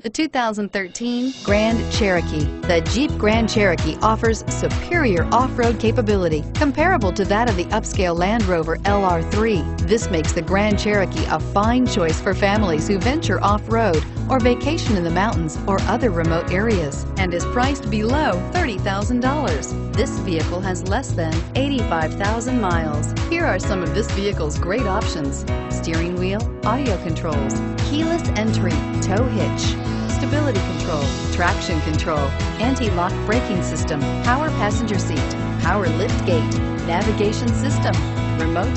The 2013 Grand Cherokee. The Jeep Grand Cherokee offers superior off-road capability comparable to that of the upscale Land Rover LR3. This makes the Grand Cherokee a fine choice for families who venture off-road or vacation in the mountains or other remote areas and is priced below $30,000. This vehicle has less than 85,000 miles. Here are some of this vehicle's great options. Steering wheel, audio controls, keyless entry, tow hitch, stability control, traction control, anti-lock braking system, power passenger seat, power lift gate, navigation system, remote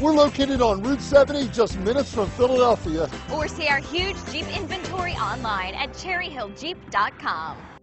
We're located on Route 70, just minutes from Philadelphia. Or see our huge Jeep inventory online at cherryhilljeep.com.